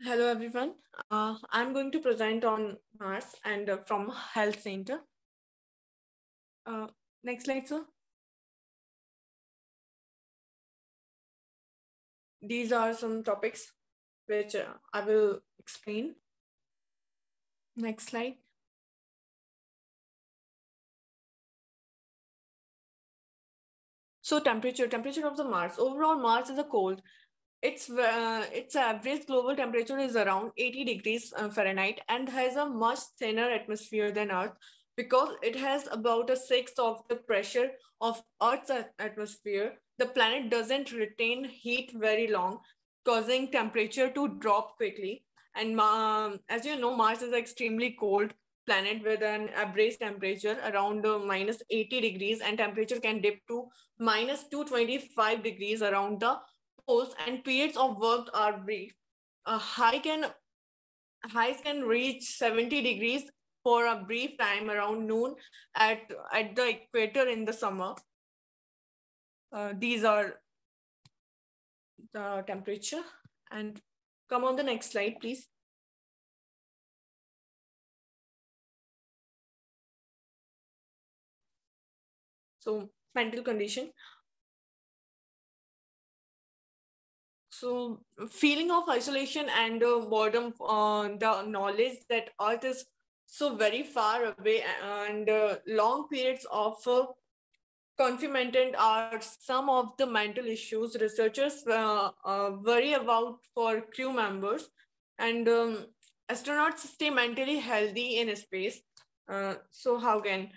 Hello, everyone. Uh, I'm going to present on Mars and uh, from Health Center. Uh, next slide, sir. These are some topics which uh, I will explain. Next slide. So temperature, temperature of the Mars. Overall, Mars is a cold its uh, its average global temperature is around 80 degrees uh, Fahrenheit and has a much thinner atmosphere than Earth because it has about a sixth of the pressure of Earth's atmosphere. The planet doesn't retain heat very long, causing temperature to drop quickly. And um, as you know, Mars is extremely cold planet with an average temperature around uh, minus 80 degrees and temperature can dip to minus 225 degrees around the poles and periods of work are brief. A high can highs can reach 70 degrees for a brief time around noon at, at the equator in the summer. Uh, these are the temperature and come on the next slide, please. So mental condition. So feeling of isolation and uh, boredom, uh, the knowledge that Earth is so very far away and uh, long periods of uh, confinement are some of the mental issues researchers uh, uh, worry about for crew members. And um, astronauts stay mentally healthy in space. Uh, so how can?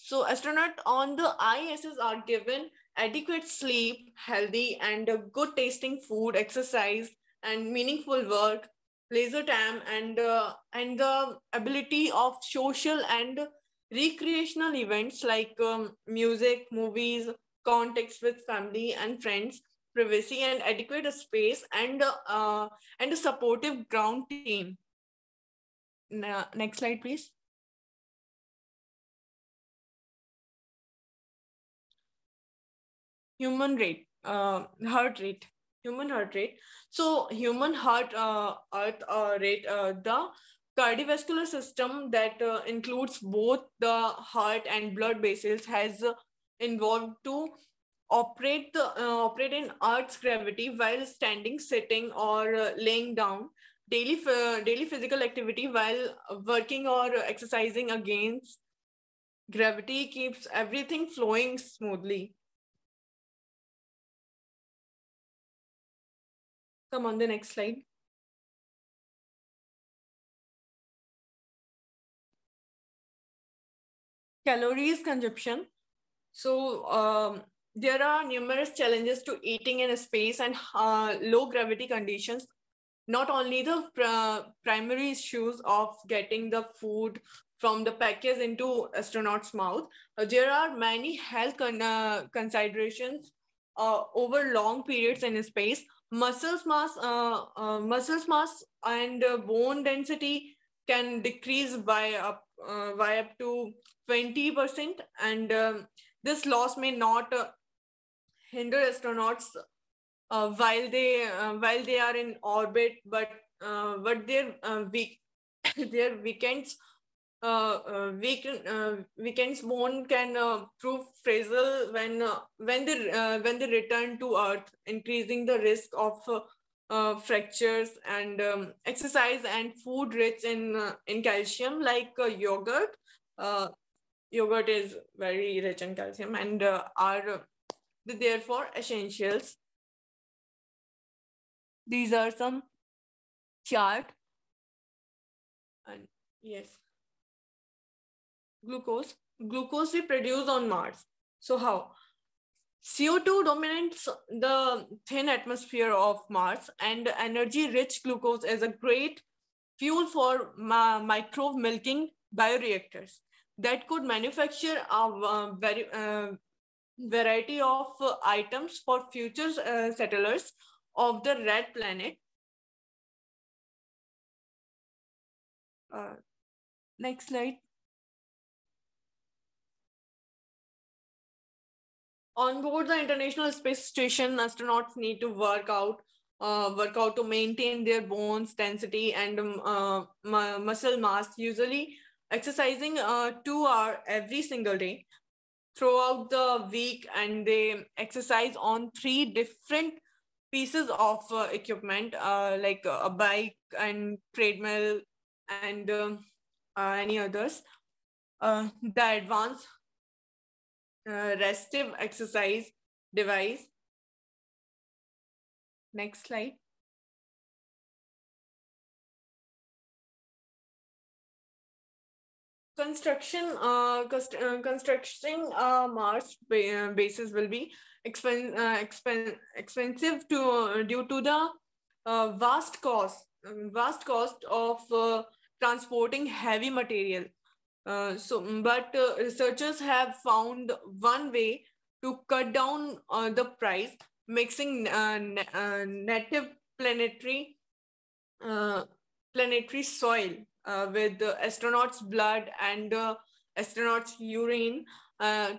So astronauts on the ISS are given adequate sleep, healthy and good tasting food, exercise, and meaningful work, leisure time, and, uh, and the ability of social and recreational events like um, music, movies, contacts with family and friends, privacy and adequate space, and, uh, and a supportive ground team. Now, Next slide, please. Human rate, uh, heart rate, human heart rate. So human heart uh, heart uh, rate, uh, the cardiovascular system that uh, includes both the heart and blood vessels has uh, involved to operate the uh, operate in Earth's gravity while standing, sitting, or uh, laying down. Daily uh, daily physical activity while working or exercising against gravity keeps everything flowing smoothly. Come on the next slide. Calories consumption. So um, there are numerous challenges to eating in space and uh, low gravity conditions. Not only the pr primary issues of getting the food from the package into astronaut's mouth, uh, there are many health con uh, considerations uh, over long periods in space muscles mass, uh, uh, muscles mass and uh, bone density can decrease by up, uh, by up to 20%. And um, this loss may not uh, hinder astronauts uh, while they while they are in orbit, but but their week their weekends uh, uh, weekend, uh, weekends bone can uh, prove fragile when uh, when they uh, when they return to earth increasing the risk of uh, fractures and um, exercise and food rich in in calcium like yogurt. Yogurt is very rich in calcium and are therefore essentials. These are some chart. And yes glucose. Glucose we produce on Mars. So how? CO2 dominates the thin atmosphere of Mars and energy-rich glucose is a great fuel for micro milking bioreactors that could manufacture a uh, very, uh, variety of items for future uh, settlers of the red planet. Uh, next slide. On board the International Space Station, astronauts need to work out, uh, work out to maintain their bones density and um, uh, mu- muscle mass. Usually, exercising uh, two hours every single day throughout the week, and they exercise on three different pieces of uh, equipment, uh, like a bike and treadmill and um, uh, any others. Uh, the advanced uh, resistive exercise device. Next slide. Construction, uh, const- uh, constructing uh, Mars ba- uh, bases will be expen- uh, expen- expensive to due to the vast cost, um, vast cost of transporting heavy material. Uh, so, but uh, researchers have found one way to cut down uh, the price, mixing uh, uh, native planetary planetary soil with the astronauts' blood and astronauts' urine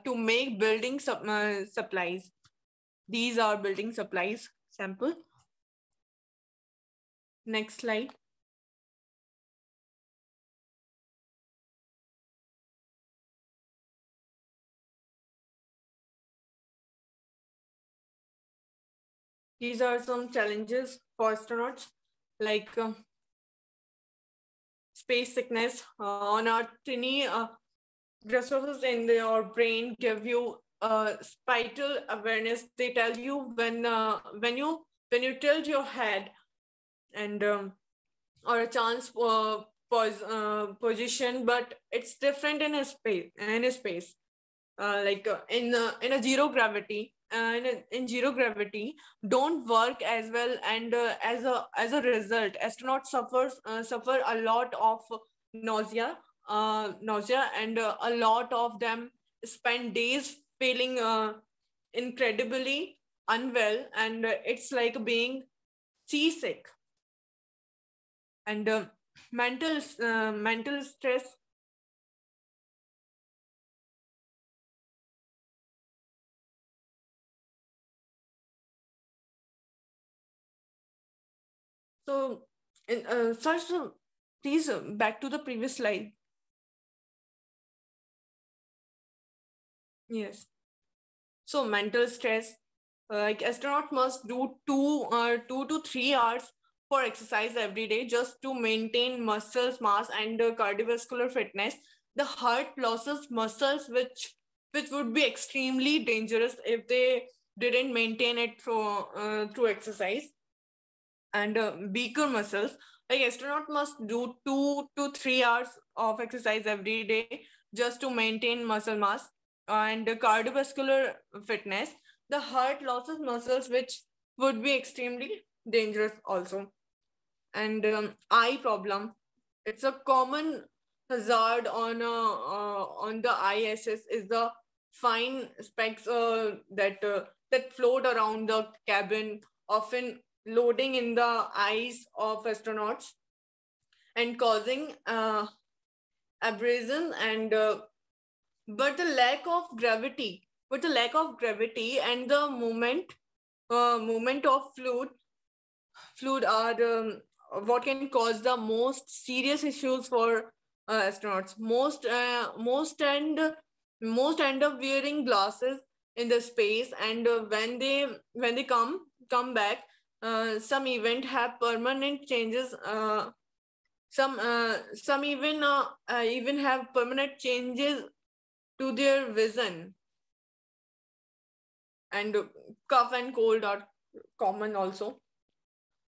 to make building sup- supplies. These are building supplies sample. Next slide. These are some challenges for astronauts like uh, space sickness uh, on our tiny uh, resources in your brain give you uh, spatial awareness. They tell you when uh, when you when you tilt your head and um, or a chance uh, pos- uh, position, but it's different in a space in a space. Uh, like in in a zero gravity, uh, in, in zero gravity, don't work as well, and uh, as a as a result, astronauts suffers uh, suffer a lot of nausea, uh, nausea, and uh, a lot of them spend days feeling uh, incredibly unwell, and it's like being seasick. And uh, mental mental stress so in, uh, uh, please uh, back to the previous slide. Yes. So mental stress uh, like astronaut must do two uh, two to three hours for exercise every day just to maintain muscles mass and uh, cardiovascular fitness. The heart loses muscles which which would be extremely dangerous if they didn't maintain it through uh, through exercise and uh, muscles. Like astronaut must do two to three hours of exercise every day just to maintain muscle mass and cardiovascular fitness. The heart loses muscles which would be extremely dangerous also. And um, eye problem. It's a common hazard on uh, uh, on the ISS is the fine specks uh, that uh, that float around the cabin often loading in the eyes of astronauts and causing uh, abrasion and uh, but the lack of gravity but the lack of gravity and the movement uh, movement of fluid fluid are um, what can cause the most serious issues for uh, astronauts. Most uh, most and most end up wearing glasses in the space and uh, when they when they come come back uh, some event have permanent changes uh, some uh, some even uh, uh, even have permanent changes to their vision. And cough and cold are common also.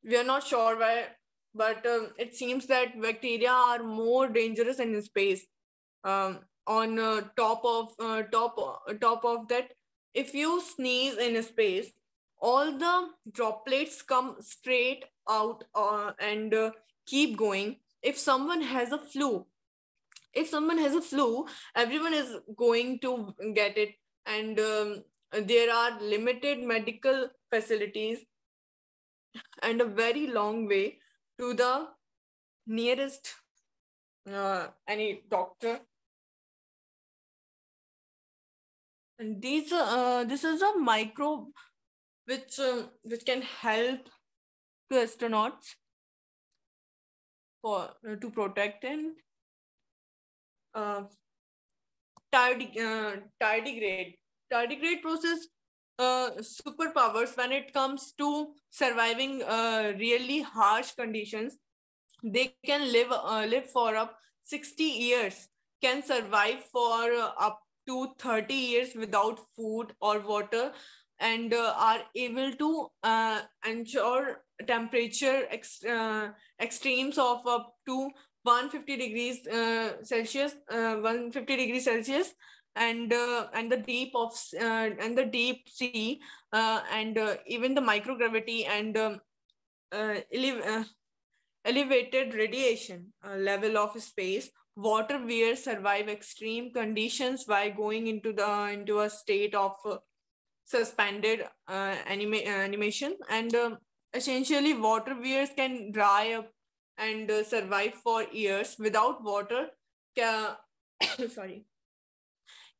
We are not sure why but um, it seems that bacteria are more dangerous in space um, on top of top top of that. If you sneeze in space all the droplets come straight out uh, and uh, keep going. If someone has a flu if someone has a flu everyone is going to get it. And um, there are limited medical facilities and a very long way to the nearest uh, any doctor. And these, uh, this is a microbe which um, which can help to astronauts for uh, to protect and uh, tardi- uh, tardigrade. Tardigrade process uh, superpowers when it comes to surviving uh, really harsh conditions. They can live uh, live for up 60 years, can survive for uh, up to 30 years without food or water, and uh, are able to uh, ensure temperature ex- uh, extremes of up to 150 degrees uh, Celsius, uh, 150 degrees Celsius, and uh, and the deep of and the deep sea, and even the microgravity and um, ele- elevated radiation level of space. Water bears survive extreme conditions by going into the into a state of suspended uh, anima- uh, animation. And um, essentially water bears can dry up and uh, survive for years without water sorry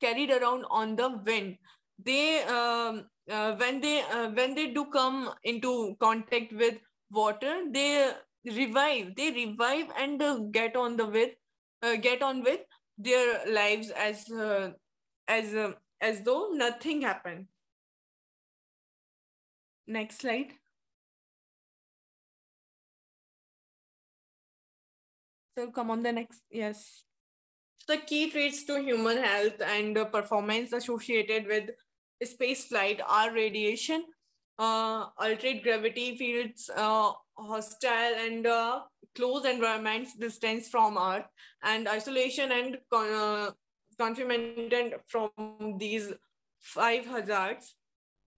carried around on the wind. They um, uh, when they uh, when they do come into contact with water they revive they revive and uh, get on the with get on with their lives as as uh, as though nothing happened next slide so come on the next yes the key traits to human health and performance associated with space flight are radiation, uh, altered gravity fields, uh, hostile and uh, close environments, distance from Earth, and isolation and con- uh, confinement from these five hazards.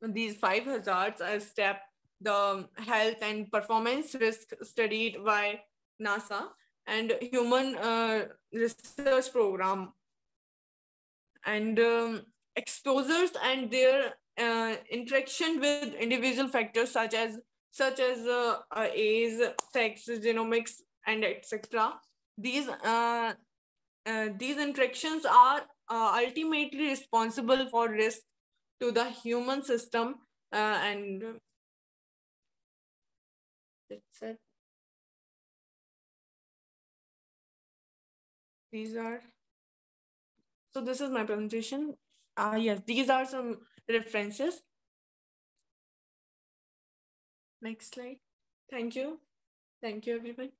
These five hazards are step the health and performance risk studied by NASA and human uh, research program and um, exposures and their uh, interaction with individual factors such as such as uh, uh, age, sex, genomics, and etc. These uh, uh, these interactions are ultimately responsible for risk to the human system uh, and that's it. These are so this is my presentation. Uh, yes, these are some references. Next slide. Thank you. Thank you, everyone.